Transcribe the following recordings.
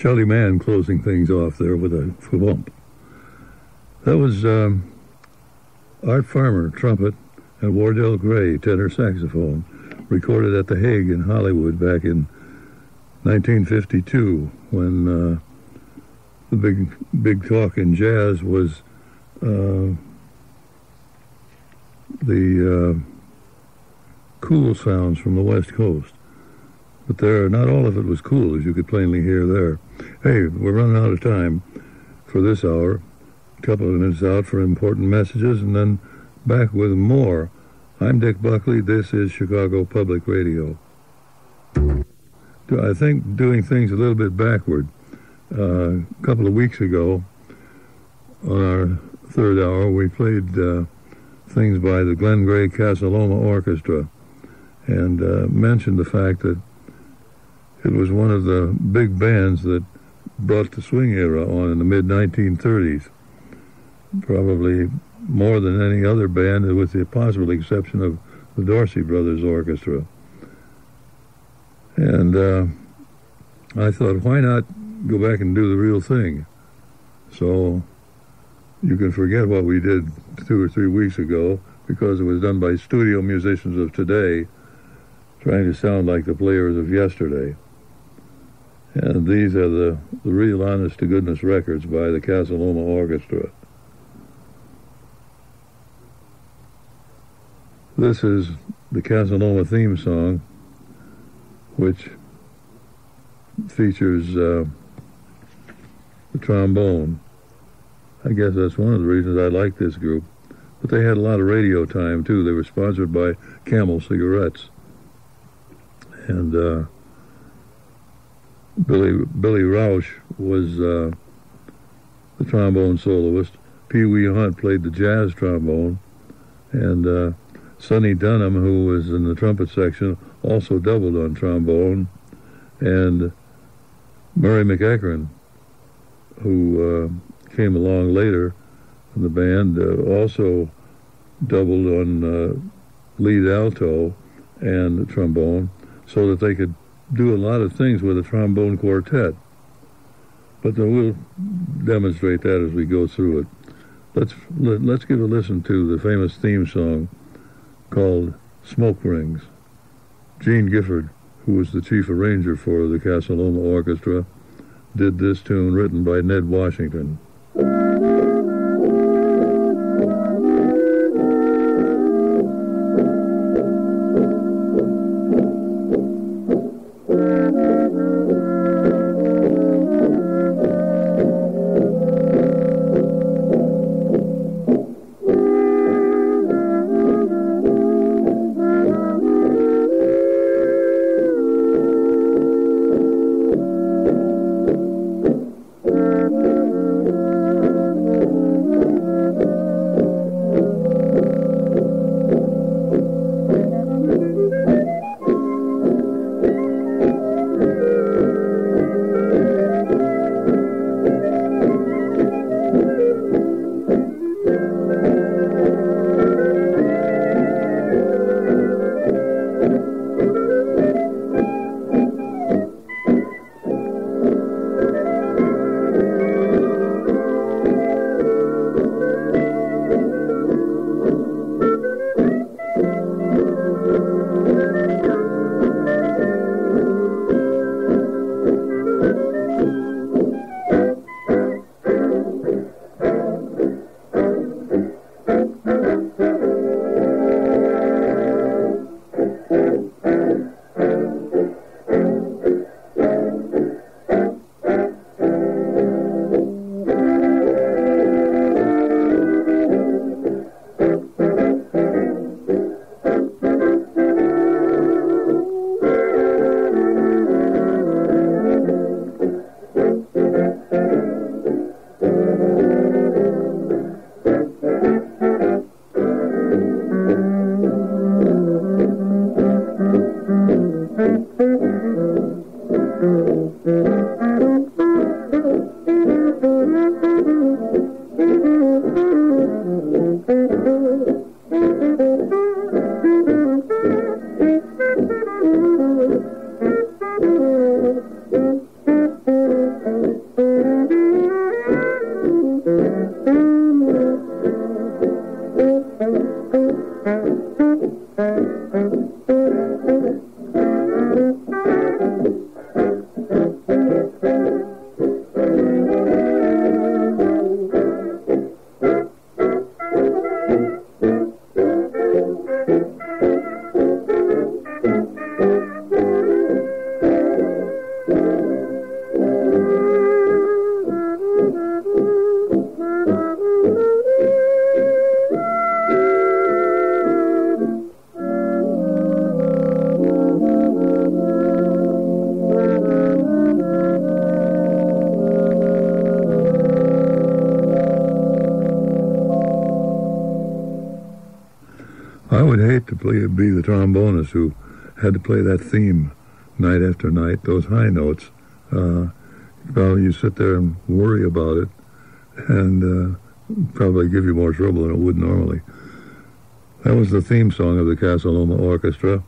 Shelly Manne closing things off there with a bump. That was um, Art Farmer, trumpet, and Wardell Gray, tenor saxophone, recorded at The Haig in Hollywood back in 1952 when uh, the big big talk in jazz was uh, the uh, cool sounds from the West Coast. But there, not all of it was cool, as you could plainly hear there. Hey, we're running out of time for this hour. A couple of minutes out for important messages, and then back with more. I'm Dick Buckley. This is Chicago Public Radio. Do I think doing things a little bit backward. Uh, a couple of weeks ago, on our third hour, we played uh, things by the Glen Gray Casa Loma Orchestra and uh, mentioned the fact that it was one of the big bands that brought the swing era on in the mid 1930s. Probably more than any other band, with the possible exception of the Dorsey Brothers Orchestra. And uh, I thought, why not go back and do the real thing? So you can forget what we did two or three weeks ago because it was done by studio musicians of today trying to sound like the players of yesterday. And these are the, the real honest to goodness records by the Casa Loma Orchestra. This is the Casa Loma theme song, which features uh, the trombone. I guess that's one of the reasons I like this group. But they had a lot of radio time, too. They were sponsored by Camel Cigarettes and uh, Billy Billy Rauch was uh, the trombone soloist. Pee Wee Hunt played the jazz trombone, and uh, Sonny Dunham, who was in the trumpet section, also doubled on trombone, and Murray McEachern, who uh, came along later in the band, uh, also doubled on uh, lead alto and trombone so that they could do a lot of things with a trombone quartet. But we'll demonstrate that as we go through it. Let's let, us let us give a listen to the famous theme song called "Smoke Rings." Gene Gifford, who was the chief arranger for the Casa Loma Orchestra, did this tune written by Ned Washington. Play, be the trombonist who had to play that theme night after night, those high notes. Uh, well, you sit there and worry about it, and uh, probably give you more trouble than it would normally. That was the theme song of the Casa Loma Orchestra,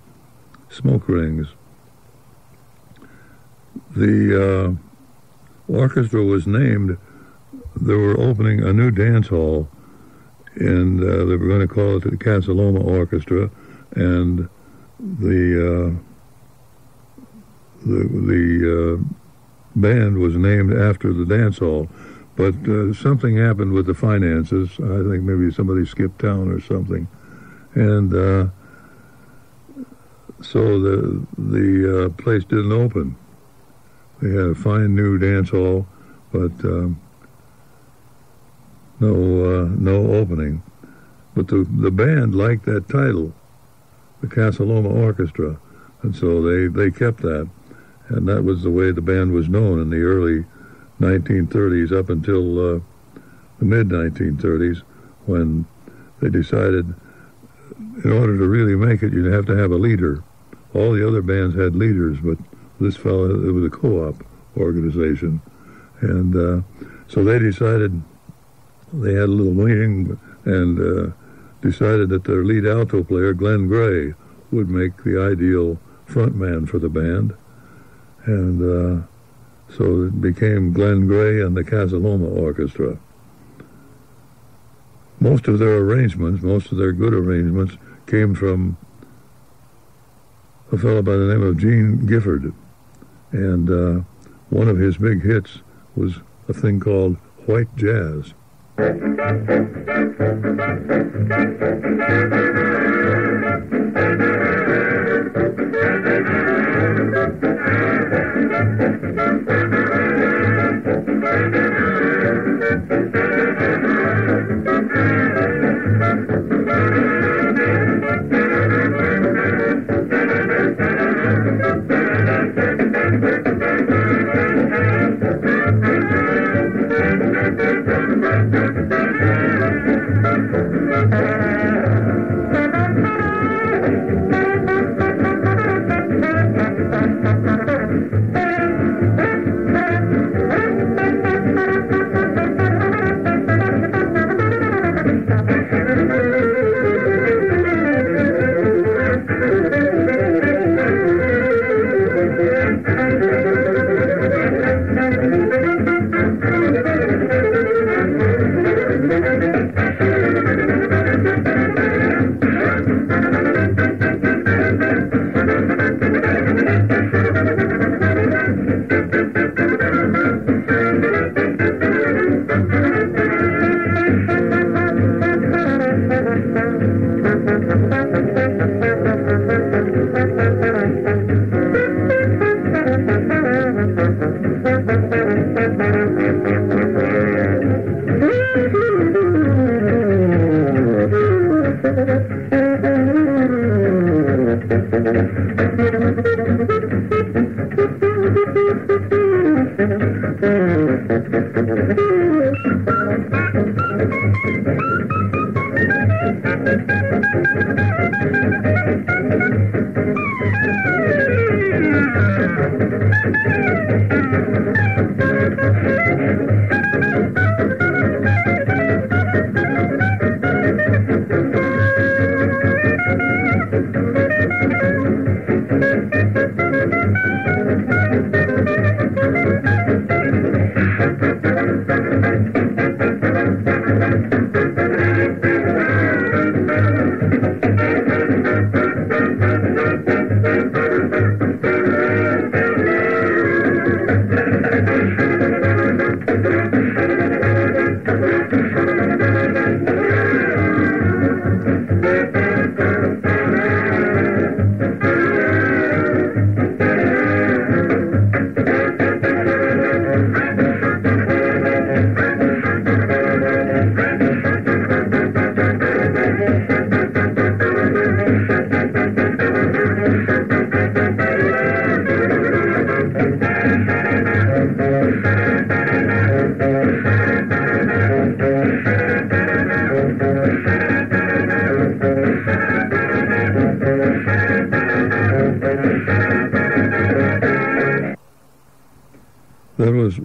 Smoke Rings. The uh, orchestra was named, they were opening a new dance hall, and uh, they were going to call it the Casa Loma Orchestra, and the uh, the the uh, band was named after the dance hall. But uh, something happened with the finances. I think maybe somebody skipped town or something, and uh, so the the uh, place didn't open. They had a fine new dance hall, but um, no uh, no opening. But the the band liked that title the Casa Loma Orchestra, and so they, they kept that. And that was the way the band was known in the early 1930s up until uh, the mid 1930s when they decided in order to really make it, you'd have to have a leader. All the other bands had leaders, but this fellow, it was a co-op organization. And uh, so they decided, they had a little meeting and uh, decided that their lead alto player, Glen Gray, would make the ideal frontman for the band. And uh, so it became Glen Gray and the Casa Loma Orchestra. Most of their arrangements, most of their good arrangements, came from a fellow by the name of Gene Gifford. And uh, one of his big hits was a thing called White Jazz. Thank you.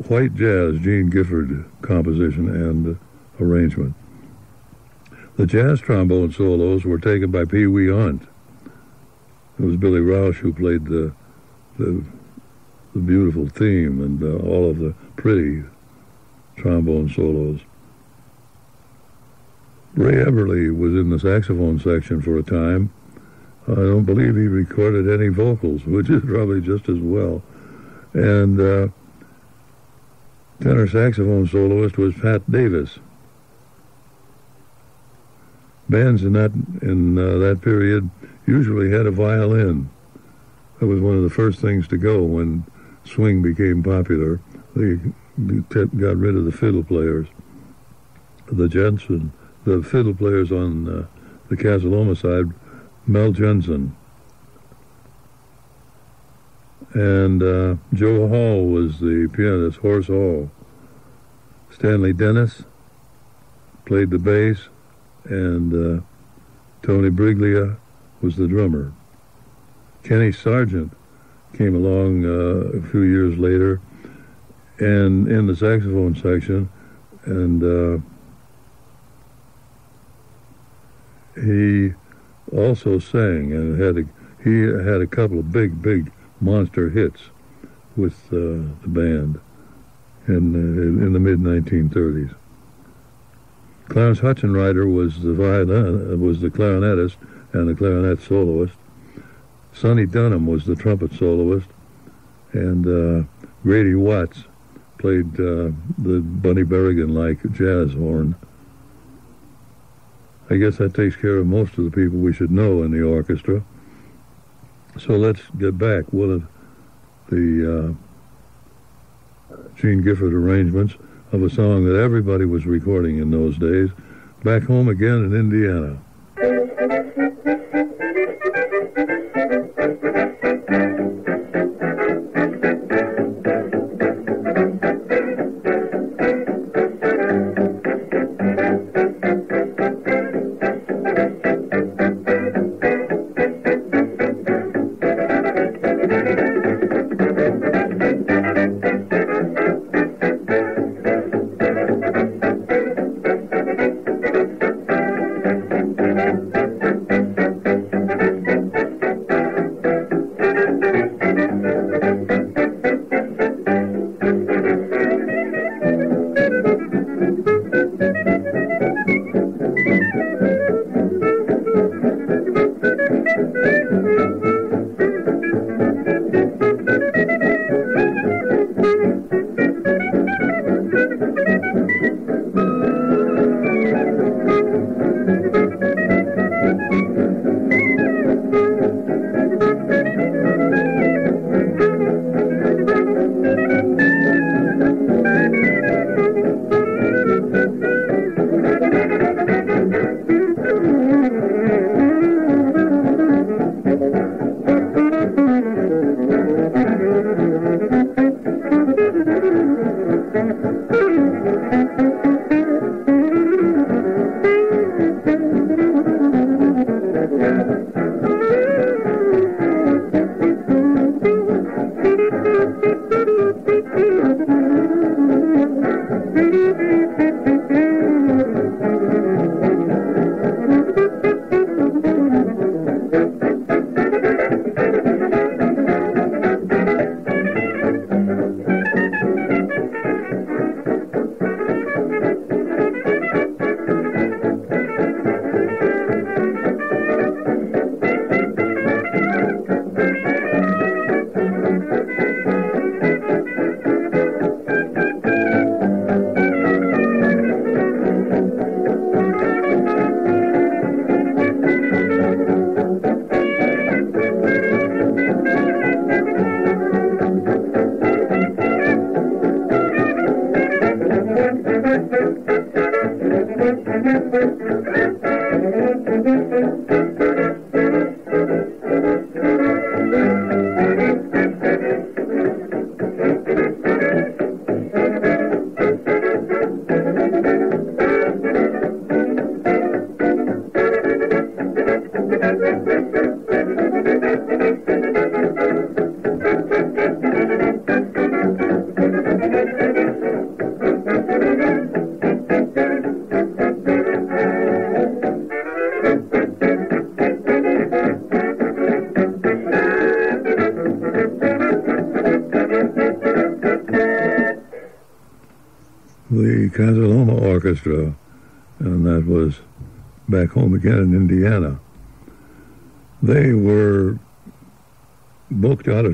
White Jazz, Gene Gifford composition and arrangement. The jazz trombone solos were taken by Pee Wee Hunt. It was Billy Rauch who played the the, the beautiful theme and uh, all of the pretty trombone solos. Ray Everly was in the saxophone section for a time. I don't believe he recorded any vocals, which is probably just as well. And uh, tenor saxophone soloist was Pat Davis. Bands in that in uh, that period usually had a violin. That was one of the first things to go when swing became popular. They got rid of the fiddle players. The Jensen, the fiddle players on uh, the Casa Loma side, Mel Jensen. And uh, Joe Hall was the pianist, Horace Hall. Stanley Dennis played the bass, and uh, Tony Briglia was the drummer. Kenny Sargent came along uh, a few years later, and in the saxophone section, and uh, he also sang and had a, he had a couple of big, big monster hits with uh, the band in uh, in the mid 1930s. Clarence Hutchenrider was the violin, was the clarinetist and the clarinet soloist. Sonny Dunham was the trumpet soloist, and uh, Grady Watts played uh, the Bunny Berigan-like jazz horn. I guess that takes care of most of the people we should know in the orchestra. So let's get back. One of the uh, Gene Gifford arrangements of a song that everybody was recording in those days, Back Home Again in Indiana.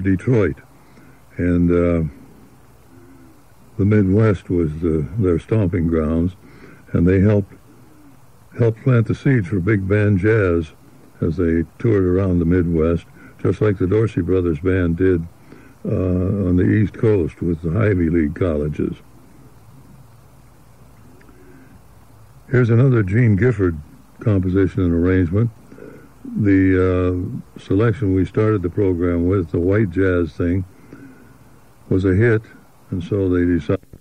Detroit, and uh, the Midwest was the, their stomping grounds, and they helped helped plant the seeds for big band jazz as they toured around the Midwest, just like the Dorsey Brothers Band did uh, on the East Coast with the Ivy League colleges. Here's another Gene Gifford composition and arrangement. The uh, selection we started the program with, the white jazz thing, was a hit, and so they decided.